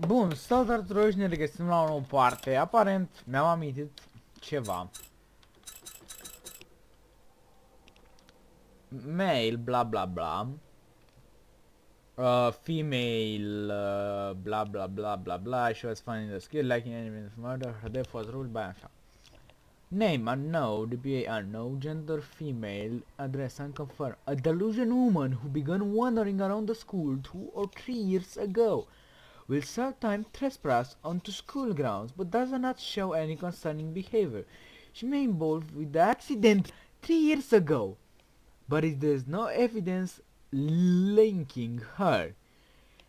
Bun, salutare tuturor și ne regăsim la o parte. Aparent, mi-am amintit ceva. Mail, bla bla bla. Uh, female, uh, bla bla bla bla bla. She was finding the skill like in any murder. Her death was ruled by așa. Name unknown, DBA unknown, gender female, address unconfirmed. A delusion woman who began wandering around the school two or three years ago will sometimes trespass onto school grounds but does not show any concerning behavior. She may involved with the accident three years ago, but there's no evidence linking her.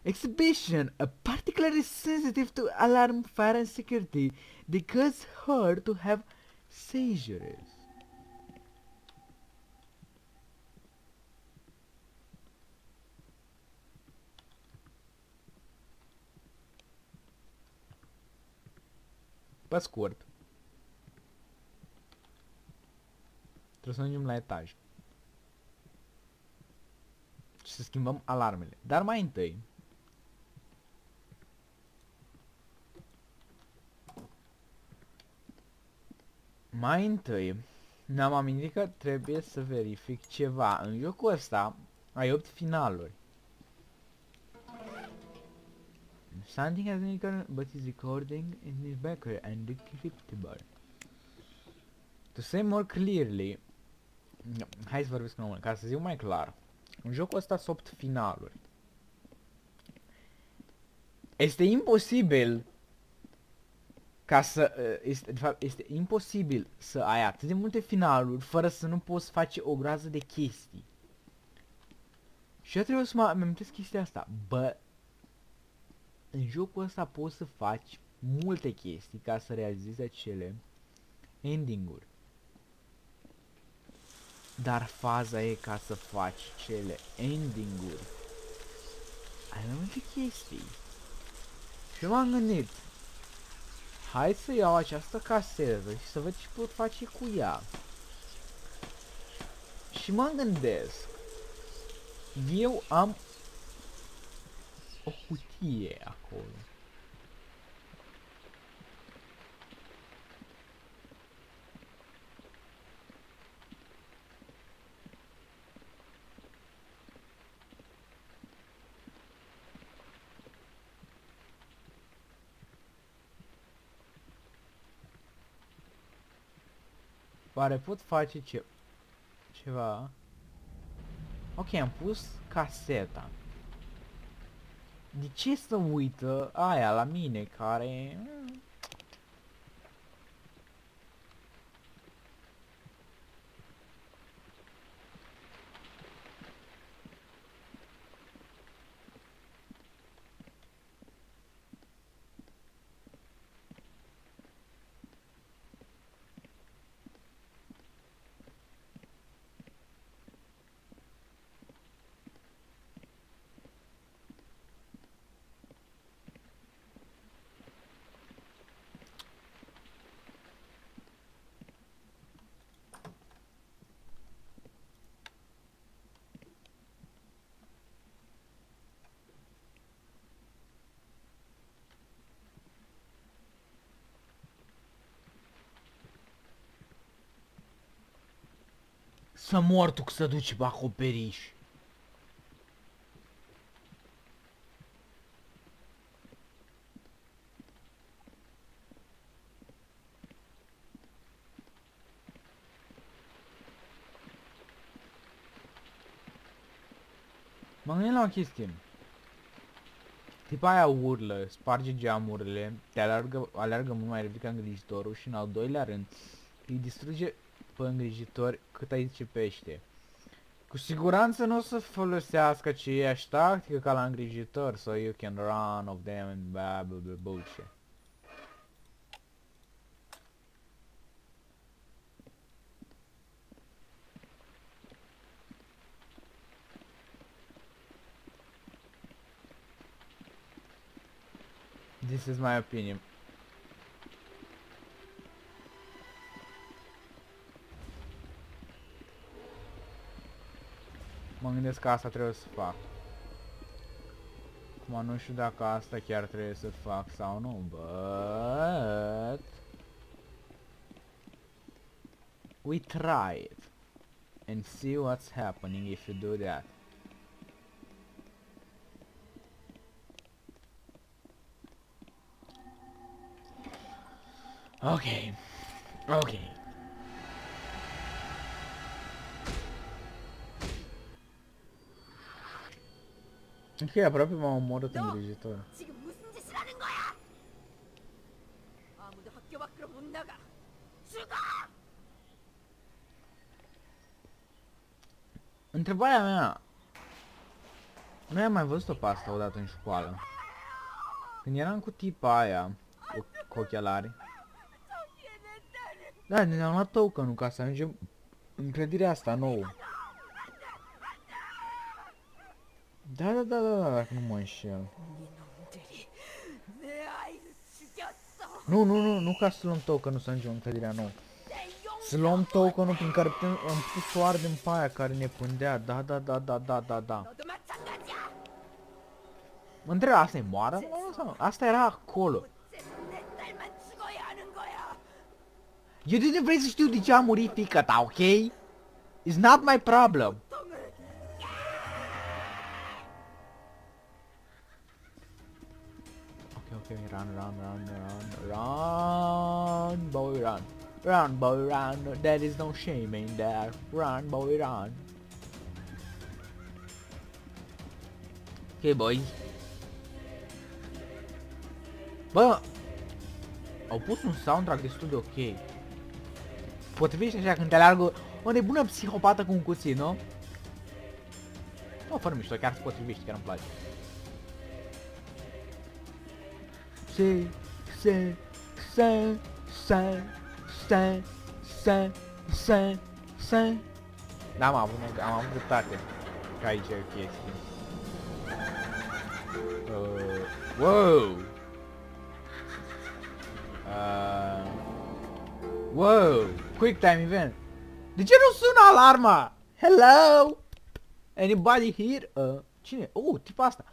Exhibition, a particularly sensitive to alarm, fire and security, because her to have seizures. Pe scurt, trebuie să ajungem la etaj. Și să schimbăm alarmele. Dar mai întâi, mai întâi, ne-am amintit că trebuie să verific ceva. În jocul ăsta ai 8 finaluri. Something has been recorded, but is recording in his backer and decryptable. To say more clearly, hai să vorbesc în român, ca să zic mai clar. În jocul ăsta sunt 8 finaluri. Este imposibil ca să, uh, este, de fapt, este imposibil să ai atât de multe finaluri fără să nu poți face o groază de chestii. Și eu trebuie să mă amintesc chestia asta. Bă, în jocul ăsta poți să faci multe chestii ca să realizezi acele ending-uri. Dar faza e ca să faci cele ending-uri. Ai mai multe chestii. Și m-am gândit, hai să iau această casetă și să văd ce pot face cu ea. Și mă gândesc, eu am o cutie acolo. Oare pot face ce... ceva? Ok, am pus caseta. De ce să uită aia la mine care... Să mor tu că să duci pe acoperiș. Mă gândesc la o chestie. Tipa aia urlă, sparge geamurile, te alergă, alergă mult mai repede ca îngrijitorul și în al doilea rând îi distruge pe îngrijitori cât ai zice pește. Cu siguranță nu o să folosească aceeași tactică ca la îngrijitor, so you can run of them and blah blah blah bullshit. This is my opinion. Mă gândesc că asta trebuie să fac. Acum nu știu dacă asta chiar trebuie să fac sau nu, but... We try it. And see what's happening if you do that. Okay. Okay. Ok, aproape m-a omorât îngrijitor. 지금 무슨 짓을 하는 거야? 아무도 학교 밖으로 못 나가. 죽어! Întrebarea mea... Noi am mai văzut-o pe asta odată în școală. Când eram cu tipa aia, cu, cu ochelari. 저기에 내 딸을 Da, ne-am luat token-ul ca să ajungem în clădirea asta nouă. Da, da, da, da, da, dacă nu mă înșel. Nu, nu, nu, nu ca să luăm tokenul să ajungem în clădirea nouă. Să luăm tokenul prin care putem, am putut să o ardem pe aia care ne pândea. Da, da, da, da, da, da, da. Mă întreb, asta e moară? Asta era acolo. Eu de vrei să știu de ce a murit fica ta, ok? It's not my problem. Okay, okay, run, run, run, run, run, boy, run. Run, boy, run. There is no shame in there. Run, boy, run. Okay, boy. Bă, au pus un soundtrack destul de ok. Potrivește așa când te aleargă o nebună psihopată cu un cuțit, nu? Nu, fără mișto, chiar se potrivește, chiar îmi place. Se, se, se, se, se, se, se, se. Da, am avut, am avut dreptate. Că aici e chestii. Uh, wow! Uh, wow! Quick time event! De ce nu sună alarma? Hello? Anybody here? Uh, cine? Oh, tipa asta.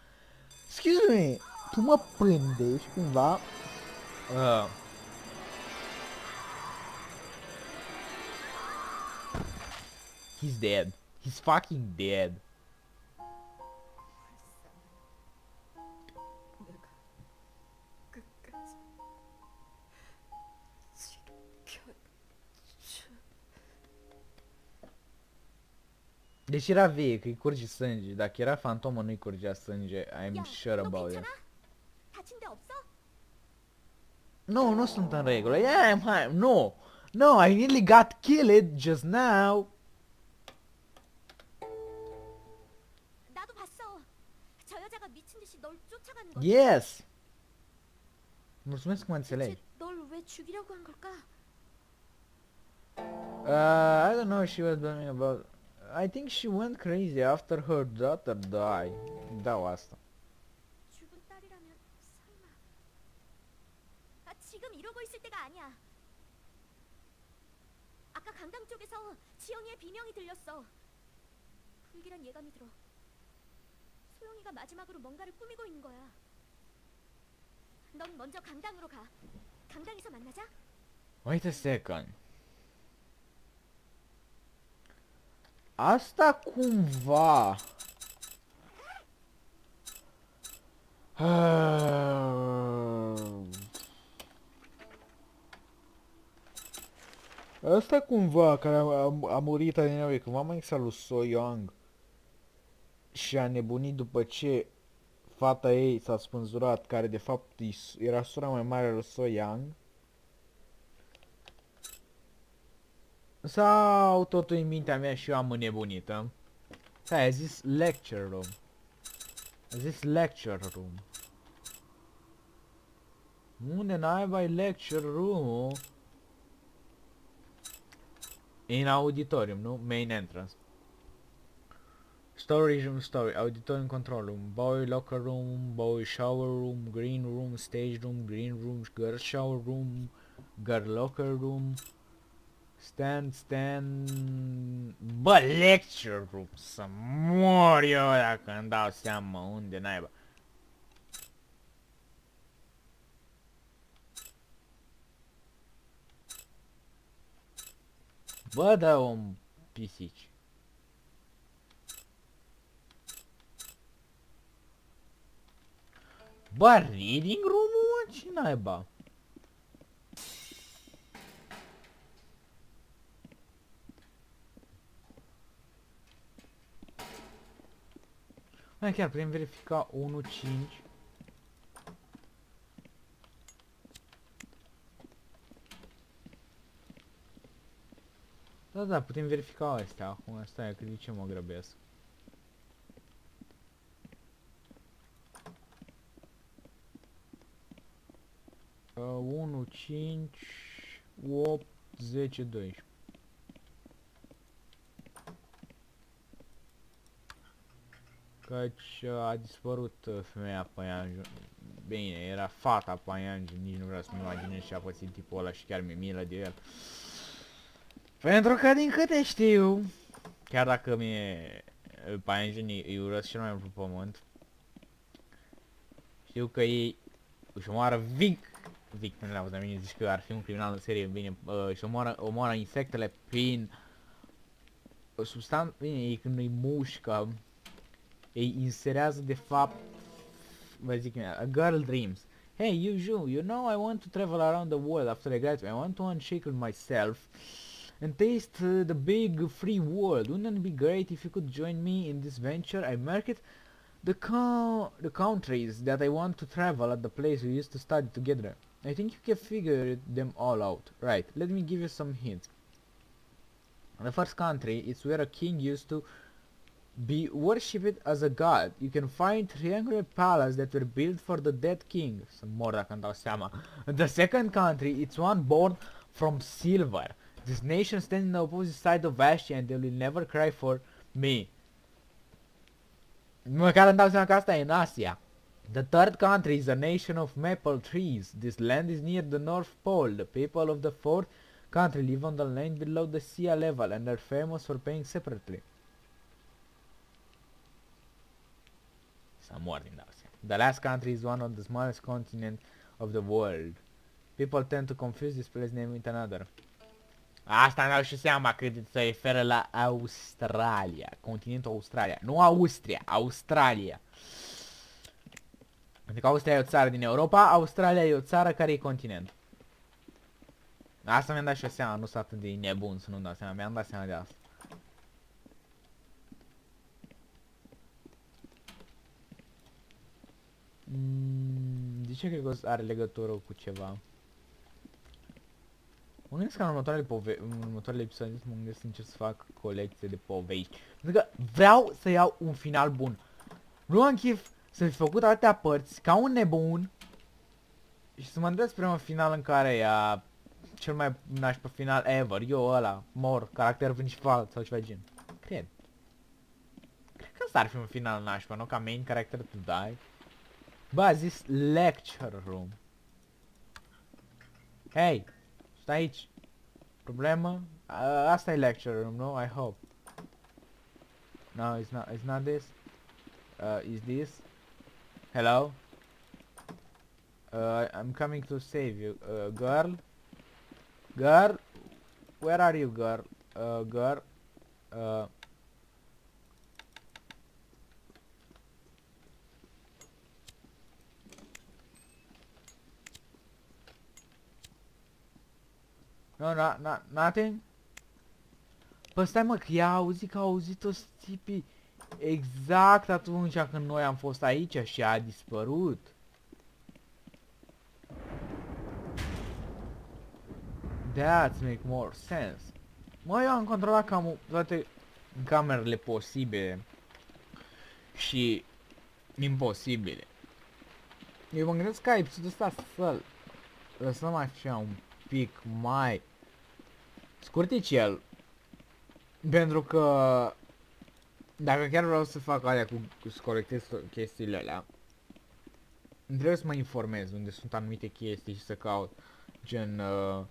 Excuse me, tu mă prindești cumva uh, ah. He's dead. He's fucking dead. Deci era que e curge sânge. Dacă é, era fantomă, nu-i curgea sânge. I'm sure about it. 괜찮아? 다친 데 없어? Nu, nu sunt în regulă. Yeah, I'm fine. No. No, I nearly got killed just now. 나도 봤어. 저 여자가 미친 듯이 널 쫓아가는 거. Yes. Mulțumesc că mă înțelegi. 널왜 죽이려고 한 걸까? Uh, I don't know she was doing about... I think she went crazy after her daughter died. Da, asta. 지금 이러고 있을 때가 아니야. 아까 강당 쪽에서 지영이의 비명이 들렸어. 불길한 예감이 들어. 소영이가 마지막으로 뭔가를 꾸미고 있는 거야. 넌 먼저 강당으로 가. 강당에서 만나자. Wait a second. Asta cumva... Asta cumva care a, a, a murit anyway, că mama sa lui So Young și a nebunit după ce fata ei s-a spânzurat, care de fapt e s- era sora mai mare a lui So Young. Sau totul în mintea mea și eu am înnebunită? Stai, a zis lecture room. A zis lecture room. Unde naiba e lecture room In auditorium, nu? Main entrance. Storage room, story, auditorium control room, boy locker room, boy shower room, green room, stage room, green room, girl shower room, girl locker room, stand, stand, bă, lecture room, să mor eu dacă îmi dau seama unde naiba. Bă, da un pisici. Bă, reading room-ul, mă? Ce naiba? Mai chiar putem verifica 1.5 Da, da, putem verifica astea acum, stai, că de ce mă grăbesc? Uh, 1, 5, 8, 10, 12. Căci uh, a dispărut uh, femeia Paianju. Bine, era fata Paianju, nici nu vreau să-mi imaginez ce a pățit tipul ăla și chiar mi-e milă de el. Pentru că din câte știu, chiar dacă mi-e Paianjeni îi urăsc cel mai mult pe pământ, știu că ei își omoară vic victimele au mine zici că ar fi un criminal în serie, bine, uh, și omoară, omoară insectele prin substan... bine, ei când îi mușcă, ei inserează de fapt, vă zic, a girl dreams. Hey, you, you, you know I want to travel around the world after I graduate. I want to unshake myself and taste uh, the big free world. Wouldn't it be great if you could join me in this venture? I market the co the countries that I want to travel at the place we used to study together. I think you can figure them all out. Right, let me give you some hints. The first country is where a king used to be worshipped as a god. You can find triangular palaces that were built for the dead king. Some more. The second country, it's one born from silver. This nation stands on the opposite side of Ashley and they will never cry for me. Măcar îmi că asta e în Asia. The third country is a nation of maple trees. This land is near the North Pole. The people of the fourth country live on the land below the sea level and are famous for paying separately. Some in Asia. The last country is one of the smallest continents of the world. People tend to confuse this place name with another. Asta îmi dau și seama că se referă la Australia, continentul Australia. Nu Austria, Australia. Adică Austria e o țară din Europa, Australia e o țară care e continent. Asta mi-am dat și eu seama, nu sunt atât de nebun să nu dau seama, mi-am dat seama de asta. Mm, de ce cred că are legătură cu ceva? Mă gândesc că în următoarele, pove în următoarele episoade mă gândesc să încerc să fac colecție de povești. Pentru că vreau să iau un final bun. Nu am chef să fi făcut atâtea părți ca un nebun și să mă îndrept spre un final în care e cel mai pe final ever, eu ăla, mor, caracter principal sau ceva gen. Cred. Cred că asta ar fi un final nașpa, nu ca main character to die. Bă, a zis lecture room. Hey, stai aici. Problemă? Uh, lecture room, no? I hope. No, it's not, it's not this. Uh, is this? Hello? Uh, I'm coming to save you. Uh, girl? Girl? Where are you, girl? Uh, girl? Uh... No, not, not, nothing? Păi stai mă, că i-a auzit că a auzit-o tipii exact atunci când noi am fost aici și a dispărut. That make more sense. Mă, eu am controlat cam toate camerele posibile și imposibile. Eu mă gândesc ca episodul ăsta să-l lăsăm așa un pic mai scurticel. Pentru că dacă chiar vreau să fac alea cu, cu să corectez chestiile alea, trebuie să mă informez unde sunt anumite chestii și să caut gen uh,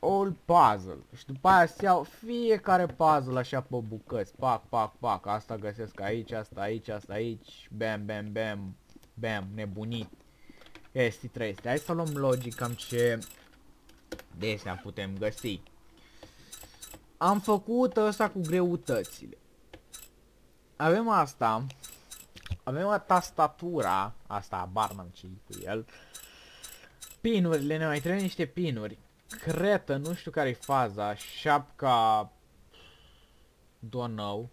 all puzzle. Și după aia să iau fiecare puzzle așa pe bucăți. Pac, pac, pac. Asta găsesc aici, asta aici, asta aici. Bam, bam, bam. Bam, nebunit. Este trăieste. Hai să luăm logic cam ce de putem găsi. am făcut ăsta cu greutățile. Avem asta. Avem tastatura. Asta, bar n-am ce cu el. Pinurile, ne mai trebuie niște pinuri. Cretă, nu știu care-i faza. Șapca... Don't know.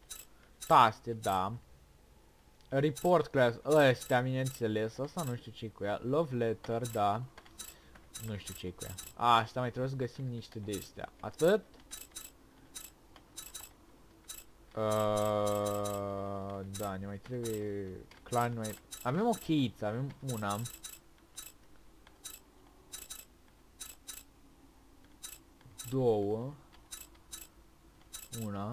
Taste, da. Report class, ăstea, bineînțeles, asta nu știu ce cu ea. Love letter, da. Nu știu ce cu ea. A, asta mai trebuie să găsim niște de astea. Atât? Uh, da, ne mai trebuie... Clar, mai... Avem o cheiță, avem una. Două. Una.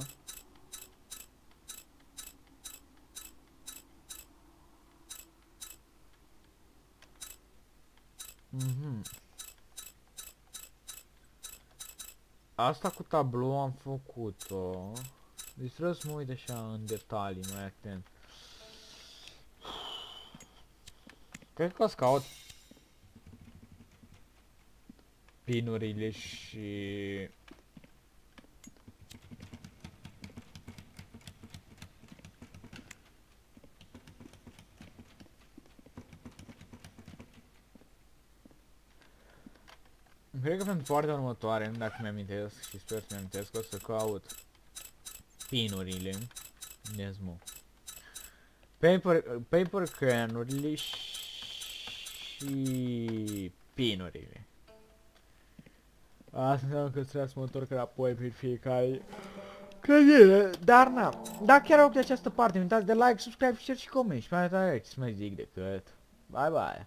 Mhm. Asta cu tablou am făcut-o. Deci trebuie să mă uit așa în detalii, mai atent. Cred că o să caut pinurile și Cred că pentru partea următoare, dacă mi-amintesc și sper să mi-amintesc, o să caut pinurile. Nezmo. Paper, paper cranurile și pinurile. Asta înseamnă că trebuie să mă întorc înapoi prin fiecare clădire, dar na, dacă chiar au de această parte, uitați de like, subscribe, share și coment și mai tare ce să mai zic decât. Bye bye!